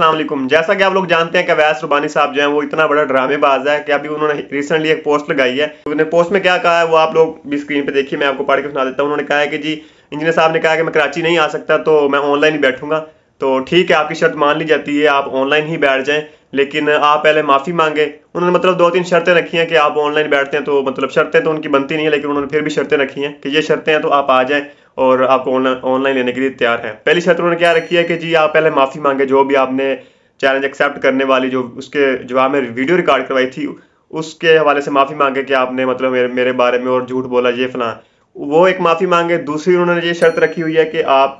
वालेकुम जैसा कि आप लोग जानते हैं कि अवैस रुबानी साहब जो हैं, वो इतना बड़ा ड्रामेबाज है कि अभी उन्होंने रिसेंटली एक पोस्ट लगाई है। उन्होंने पोस्ट में क्या कहा है, वो आप लोग भी स्क्रीन पे देखिए, मैं आपको पढ़ के सुना देता हूँ। उन्होंने कहा है कि जी, इंजीनियर साहब ने कहा कि मैं कराची नहीं आ सकता तो मैं ऑनलाइन ही बैठूँगा। तो ठीक है, आपकी शर्त मान ली जाती है, आप ऑनलाइन ही बैठ जाएँ, लेकिन आप पहले माफ़ी मांगे। उन्होंने मतलब दो तीन शर्तें रखी हैं कि आप ऑनलाइन बैठते हैं तो मतलब शर्तें तो उनकी बनती नहीं है, लेकिन उन्होंने फिर भी शर्तें रखी हैं कि ये शर्तें हैं तो आप आ जाएँ। और आपको ऑनलाइन लेने के लिए तैयार है। पहली शर्त उन्होंने क्या रखी है कि जी, आप पहले माफ़ी मांगे, जो भी आपने चैलेंज एक्सेप्ट करने वाली, जो उसके जवाब में वीडियो रिकॉर्ड करवाई थी, उसके हवाले से माफ़ी मांगे कि आपने मतलब मेरे मेरे बारे में और झूठ बोला, ये फला। वो एक माफ़ी मांगे। दूसरी उन्होंने ये शर्त रखी हुई है कि आप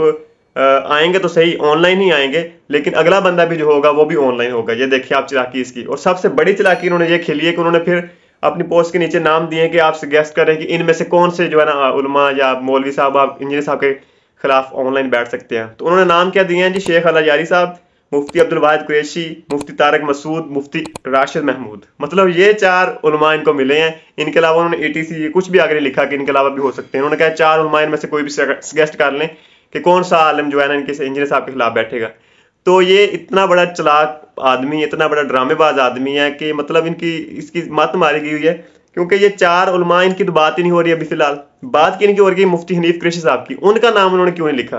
आएँगे तो सही, ऑनलाइन ही आएँगे, लेकिन अगला बंदा भी जो होगा, वो भी ऑनलाइन होगा। ये देखिए आप चलाकी इसकी। और सबसे बड़ी चलाकी उन्होंने ये खेली है कि उन्होंने फिर अपनी पोस्ट के नीचे नाम दिए कि आप सजेस्ट करें कि इनमें से कौन से जो है ना उलमा या मौलवी साहब, आप इंजीनियर साहब के खिलाफ ऑनलाइन बैठ सकते हैं। तो उन्होंने नाम क्या दिए हैं जी? शेख अला यारी साहब, मुफ्ती अब्दुल वाहिद कुरैशी, मुफ्ती तारक मसूद, मुफ्ती राशिद महमूद। मतलब ये चार उलमा इनको मिले हैं। इनके अलावा उन्होंने ए टी सी कुछ भी आगे लिखा कि इनके अलावा भी हो सकते हैं। उन्होंने कहा चार उलमा इनमें से कोई भी सजेस्ट कर लें कि कौन सा आलम जो है ना इनके इंजीनियर साहब के खिलाफ बैठेगा। तो ये इतना बड़ा चलाक आदमी इतना बड़ा ड्रामेबाज आदमी है कि मतलब इनकी इसकी मत मारी गई हुई है क्योंकि ये चार उलमा इनकी तो बात ही नहीं हो रही अभी फ़िलहाल। बात की इनकी हो रही है मुफ्ती हनीफ कृषि साहब की। उनका नाम उन्होंने क्यों नहीं लिखा?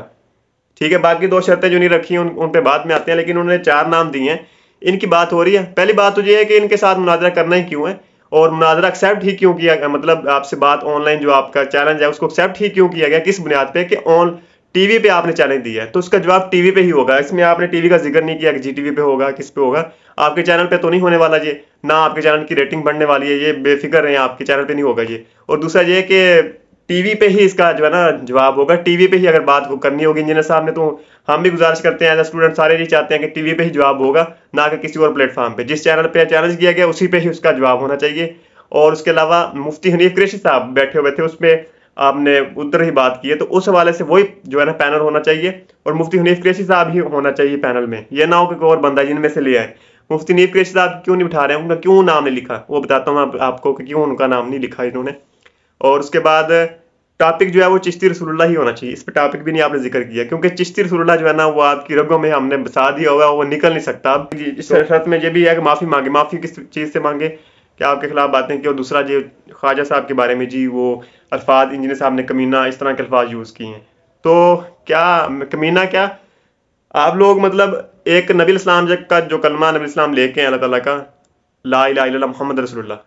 ठीक है बाकी दो शर्तें जो नहीं रखी उन, उन पे बाद में आते हैं लेकिन उन्होंने चार नाम दिए हैं। इनकी बात हो रही है। पहली बात तो ये है कि इनके साथ मुनाजरा करना ही क्यों है? और मुनाजरा एक्सेप्ट ही क्यों किया गया? मतलब आपसे बात ऑनलाइन जो आपका चैलेंज है उसको एक्सेप्ट ही क्यों किया गया? किस बुनियाद पे? कि ऑन टीवी पे आपने चैलेंज दिया है तो उसका जवाब टीवी पे ही होगा। इसमें आपने टीवी का ज़िक्र नहीं किया कि जी टीवी पे होगा, किस पे होगा। आपके चैनल पे तो नहीं होने वाला ये, ना आपके चैनल की रेटिंग बढ़ने वाली है, ये बेफिक्र है, आपके चैनल पे नहीं होगा ये। और दूसरा ये कि टीवी पे ही इसका जो है ना, जवाब होगा। टीवी पे ही अगर बात करनी होगी इंजीनियर साहब ने तो हम भी गुजारिश करते हैं एज ए स्टूडेंट सारे ही चाहते हैं कि टीवी पे ही जवाब होगा, ना कि किसी और प्लेटफॉर्म पे। जिस चैनल पे चैलेंज किया गया, उसी पे ही उसका जवाब होना चाहिए। और उसके अलावा मुफ्ती हनीफ कृषि साहब बैठे हुए थे, उसमें आपने उधर ही बात की है तो उस हवाले से वही जो है ना पैनल होना चाहिए और मुफ्ती हनीफ कृषि साहब ही होना चाहिए पैनल में। यह ना हो कि और बंदा जिनमें से ले आए। मुफ्ती हनीफ कृषि साहब क्यों नहीं बिठा रहे हैं? उनका क्यों नाम नहीं लिखा? वो बताता हूँ आपको कि क्यों उनका नाम नहीं लिखा इन्होंने। और उसके बाद टॉपिक जो है वो चिश्ती रसूलुल्लाह ही होना चाहिए। इस पर टॉपिक भी नहीं आपने ज़िक्र किया, क्योंकि चिश्ती रसूलुल्लाह जो है ना, वो आपकी रगों में हमने बसा दिया हुआ है वो निकल नहीं सकता। इस शर्त में ये भी है कि माफ़ी मांगे, माफ़ी किस चीज़ से मांगे? कि आपके खिलाफ बातें की? और दूसरा जी ख्वाजा साहब के बारे में जी, वो अल्फाज इंजीनियर साहब ने कमीना इस तरह के अल्फाज यूज़ किए हैं। तो क्या कमीना क्या? आप लोग मतलब एक नबी इस्लाम का जो कलमा नबी इस्लाम लेके हैं अल्लाह ताला का, ला इला मोहम्मद रसोल्ला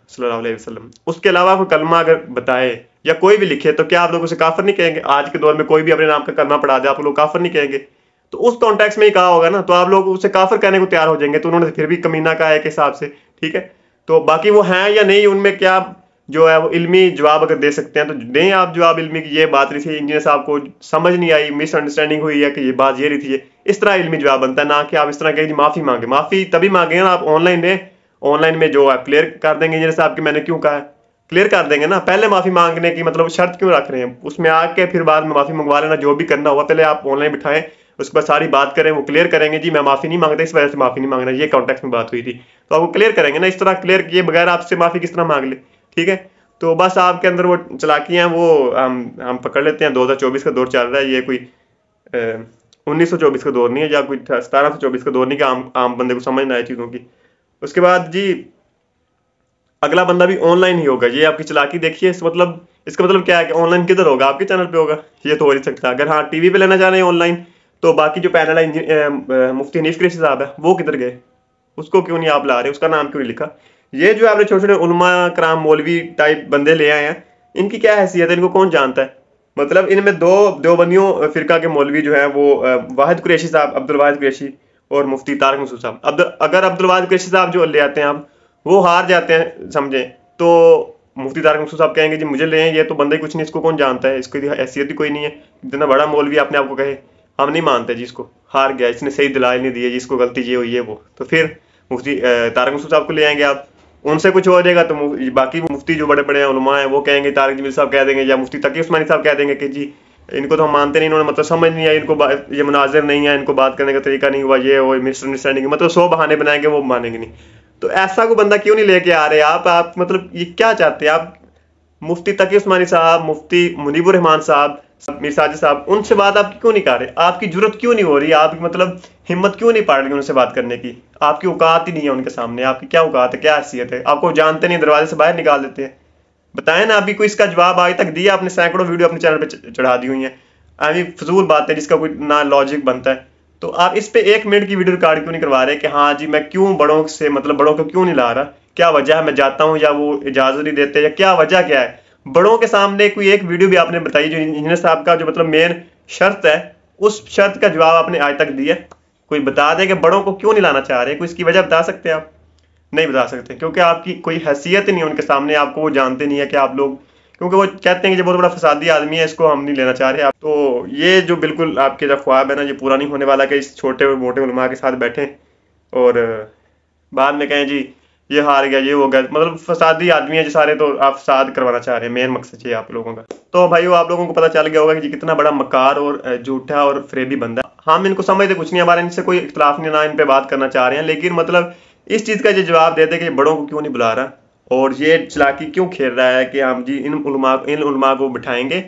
उसके अलावा कोई कलमा अगर बताए या कोई भी लिखे तो क्या आप लोग उसे काफर नहीं कहेंगे? आज के दौर में कोई भी अपने नाम का कलमा पढ़ा दे, आप लोग काफर नहीं कहेंगे? तो उस कॉन्टेक्स में ही कहा होगा ना तो आप लोग उसे काफर कहने को तैयार हो जाएँगे तो उन्होंने फिर भी कमीना कहा है एक हिसाब से, ठीक है? तो बाकी वो हैं या नहीं, उनमें क्या जो है वो इल्मी जवाब अगर दे सकते हैं तो दें आप जवाब इल्मी की, ये बात रही थी, इंजीनियर साहब को समझ नहीं आई मिसअंडरस्टैंडिंग हुई है कि ये बात ये रही थी इस तरह इल्मी जवाब बनता है, ना कि आप इस तरह कहें माफ़ी मांगे, माफ़ी तभी मांगे ना आप ऑनलाइन दें ऑनलाइन में जो है क्लियर कर देंगे इंजीनियर साहब की मैंने क्यों कहा क्लियर कर देंगे ना, पहले माफ़ी मांगने की मतलब शर्त क्यों रख रहे हैं? उसमें आके फिर बाद में माफ़ी मंगवा लेना, जो भी करना हुआ, पहले आप ऑनलाइन बिठाएँ उसके बाद सारी बात करें, वो क्लियर करेंगे। जी, मैं माफ़ी नहीं माँगता, इस वजह से माफ़ी नहीं मांगना ये कॉन्टेक्ट में बात हुई थी। तो आपको क्लियर करेंगे ना, इस तरह क्लियर किए बगैर आपसे माफ़ी किस तरह मांग ले? ठीक है? तो बस आपके अंदर वो चलाकी हैं, वो हम हम पकड़ लेते हैं। दो हज़ार चौबीस का दौर चल रहा है, ये कोई उन्नीस सौ चौबीस का दौर नहीं है, या कोई सतारह सौ चौबीस का दौर नहीं, कि आम आम बंदे को समझना आए चीज़ों की। उसके बाद जी, अगला बंदा भी ऑनलाइन ही होगा। ये आपकी चलाकी देखिए इस मतलब इसका मतलब क्या है कि ऑनलाइन किधर होगा? आपके चैनल पे होगा। ये तो हो नहीं सकता। अगर हाँ टीवी पे लेना चाह रहे हैं ऑनलाइन तो बाकी जो पैनल मुफ्ती हनीफ कृषि साहब है, वो किधर गए? उसको क्यों नहीं आप ला रहे? उसका नाम क्यों नहीं लिखा? ये जो आपने छोटे छोटे उलमा, कराम, मौलवी टाइप बंदे ले आए हैं, इनकी क्या हैसियत है? इनको कौन जानता है? मतलब इनमें दो देवबंदियों, फिरका के मौलवी जो है, वो वाहिद कुरैशी साहब, अब्दुल वाहिद कुरैशी और मुफ्ती तारक मसूद साहब। अब अगर अब्दुल वाहिद कुरैशी साहब जो ले आते हैं आप, वो हार जाते हैं, समझे तो मुफ्ती तारक मकसूद साहब कहेंगे, जी, मुझे ले ये तो बंदे कुछ नहीं, इसको कौन जानता है? इसकी हैसियत ही कोई नहीं है। इतना बड़ा मौलवी आपने आपको कहे हम नहीं मानते जी इसको। हार गया, इसने सही दिलाल नहीं दिए जिसको गलती ये हुई है वो। तो फिर मुफ्ती तारक मकसूद साहब को ले आएँगे आप। उनसे कुछ हो जाएगा तो बाकी मुफ्ती जो बड़े बड़े उलमा हैं, वो कहेंगे, तारक जमील साहब कह देंगे, या मुफ्ती तकी उस्मानी साहब कह देंगे कि जी, इनको तो हम मानते नहीं, इन्होंने मतलब समझ नहीं आई इनको ये मुनाजिर नहीं है, इनको बात करने का तरीका नहीं हुआ, ये वो मिसअंडरस्टैंडिंग मतलब सौ बहाने बनाएँगे, वो मानेंगे नहीं। तो ऐसा को बंदा क्यों नहीं लेके आ रहे? आप आप मतलब ये क्या चाहते हैं? आप मुफ्ती तकी उस्मानी साहब, मुफ्ती मुनीबुर रहमान साहब मीर साजिद साहब, उनसे बात आप क्यों नहीं कर रहे? आपकी ज़रूरत क्यों नहीं हो रही? आप मतलब हिम्मत क्यों नहीं पा रही उनसे बात करने की? आपकी औकात ही नहीं है उनके सामने। आपकी क्या औकात है? क्या हैसियत है? आपको जानते नहीं, दरवाजे से बाहर निकाल देते हैं। बताएँ ना, अभी कोई इसका जवाब आज तक दिया? आपने सैकड़ों वीडियो अपने चैनल पर चढ़ा दी हुई है। अभी फजूल बात है जिसका कोई ना लॉजिक बनता है। तो आप इस पर एक मिनट की वीडियो रिकॉर्ड क्यों नहीं करवा रहे कि हाँ जी, मैं क्यों बड़ों से मतलब बड़ों को क्यों नहीं ला रहा? क्या वजह है? मैं जाता हूँ या वो इजाज़त नहीं देते? या क्या वजह क्या है? बड़ों के सामने कोई एक वीडियो भी आपने बताई जो इंजीनियर साहब का जो मतलब मेन शर्त है, उस शर्त का जवाब आपने आज तक दिया कोई बता दे कि बड़ों को क्यों नहीं लाना चाह रहे, कोई इसकी वजह बता सकते हैं आप? नहीं बता सकते, क्योंकि आपकी कोई हैसियत नहीं है उनके सामने, आपको वो जानते नहीं है कि आप लोग, क्योंकि वो कहते हैं कि जो बहुत बड़ा फसादी आदमी है, इसको हम नहीं लेना चाह रहे। आप तो ये जो बिल्कुल आपके जो ख्वाब है ना, ये पूरा नहीं होने वाला कि इस छोटे और मोटे उलमा के साथ बैठे और बाद में कहें जी ये हार गया, ये हो गया मतलब फसादी आदमी है जो सारे तो आप फसाद करवाना चाह रहे हैं, मेन मकसद ये आप लोगों का। तो भाई आप लोगों को पता चल गया होगा कि कितना बड़ा मकार और झूठा और फ्रेबी बंदा हम इनको समझते कुछ नहीं, हमारे इनसे कोई इख्तलाफ नहीं, ना इन पे बात करना चाह रहे हैं, लेकिन मतलब इस चीज़ का जो जवाब देते कि बड़ों को क्यों नहीं बुला रहा? और ये चलाकी क्यों खेल रहा है कि हम जी इन उलमा इन उलमा को बिठाएँगे?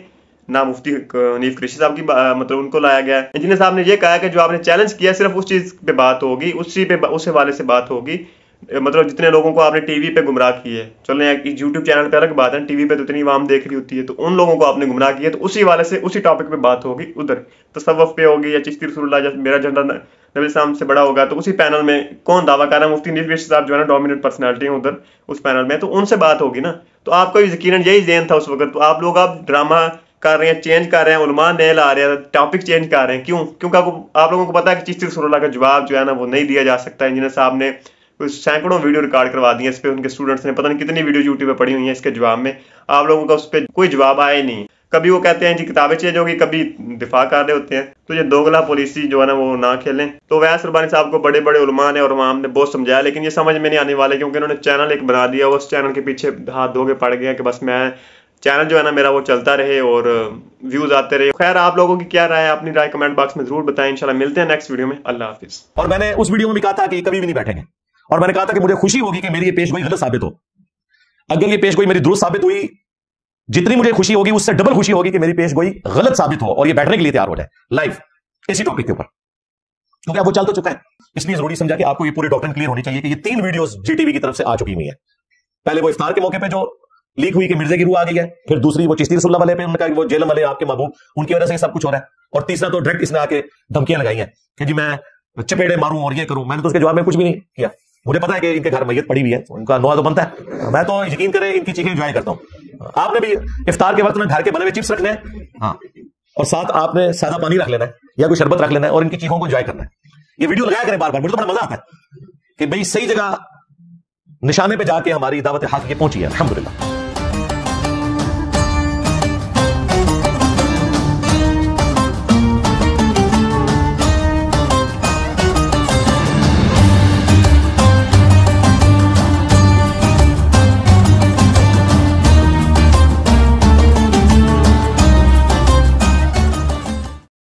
ना मुफ्ती नीफ कृषि साहब की मतलब उनको लाया गया। इंजीनियर साहब ने ये कहा कि जो आपने चैलेंज किया, सिर्फ़ उस चीज़ पे बात होगी, उसी पे उस हवाले से बात होगी। मतलब जितने लोगों को आपने टीवी पे गुमराह किए चलो यूट्यूब चैनल पे अलग बात है टीवी पे तो इतनी आवाम देख रही होती है तो उन लोगों को आपने गुमराह किया तो उसी वाले से, उसी टॉपिक पे बात होगी उधर। तसवफ पे होगी या चिश्ती रसुल्ला या मेरा जनरल नबी साहब से बड़ा होगा तो उसी पैनल में कौन दावा कर रहा है? मुफ्ती नीफ साहब जो है ना डोमिनेट पर्सनैलिटी है उधर, उस पैनल में तो उनसे बात होगी ना। तो आपका भी यकीन यही जेन था उस वक्त तो आप लोग आप ड्रामा कर रहे हैं चेंज कर रहे हैं उलमान नए ला रहे हैं टॉपिक चेंज कर रहे हैं, क्यों? क्योंकि आप लोगों को पता है कि चिश्ती रसुल्ला का जवाब जो है ना, वो नहीं दिया जा सकता। इंजीनियर साहब ने सैकड़ों वीडियो रिकॉर्ड करवा दी है इस पर उनके स्टूडेंट्स ने। पता नहीं कितनी वीडियो यूट्यूब पे पड़ी हुई है इसके जवाब में। आप लोगों का उस पर कोई जवाब आया नहीं। कभी वो कहते हैं, जी, किताबें चेंज होगी कभी दिफा कर रहे होते हैं। तो ये दोगला पॉलिसी जो है ना, वो ना खेलें। तो वैस रबानी साहब को बड़े बड़े उलमा ने और इमाम ने बहुत समझाया, लेकिन ये समझ में नहीं आने वाले, क्योंकि उन्होंने चैनल एक बना दिया, उस चैनल के पीछे हाथ धोके पड़ गया कि बस मैं चैनल जो है ना, मेरा वो चलता रहे और व्यूज़ आते रहे। खैर, आप लोगों की क्या राय है, अपनी राय कमेंट बॉक्स में ज़रूर बताएँ। इंशाल्लाह मिलते हैं नेक्स्ट वीडियो में। अल्लाह हाफिज। और मैंने उस वीडियो में भी कहा था कि कभी भी नहीं बैठेंगे। और मैंने कहा था कि मुझे खुशी होगी कि मेरी ये पेश गोई गलत साबित हो। अगर ये पेश गोई मेरी दुरुस्त साबित हुई, जितनी मुझे खुशी होगी, उससे डबल खुशी होगी कि मेरी पेश गोई गलत साबित हो और ये बैठने के लिए तैयार हो जाए। लाइव इसी टॉपिक के ऊपर। क्योंकि अब वो चल तो चुका है। इसलिए ज़रूरी समझा कि आपको ये पूरी डॉक्टर क्लियर होनी चाहिए कि ये तीन वीडियोस जीटीवी की तरफ़ से आ चुकी हुई है। पहले वो इफ्तार के मौके पे जो लीक हुई कि मिर्जे की रूह आ गई है, फिर दूसरी वो चिश्ती रसुल्ला वाले पे उन्होंने कहा कि वो जेलम वाले आपके महबूब, उनकी वजह से सब कुछ हो रहा है। और तीसरा तो डायरेक्ट इसने आके धमकियाँ लगाई हैं कि जी मैं चपेड़े मारूं और ये करूँ। मैंने तो उसके जवाब में कुछ भी नहीं किया। मुझे पता है कि इनके घर मैयत पड़ी हुई है उनका नुआ तो बनता है। मैं तो यकीन करें, इनकी चीखें इंजॉय करता हूँ। आपने भी इफ्तार के वक्त में घर के बने हुए चिप्स रखने हैं? हाँ। और साथ आपने सादा पानी रख लेना है, या कोई शरबत रख लेना है, और इनकी चीखों को इंजॉय करना है। ये वीडियो लगाया करें बार बार मुझे तो बड़ा मज़ा आता है कि भाई सही जगह निशाने पे जाके हमारी दावत हाथ के पहुँची है अलहमदुल्ला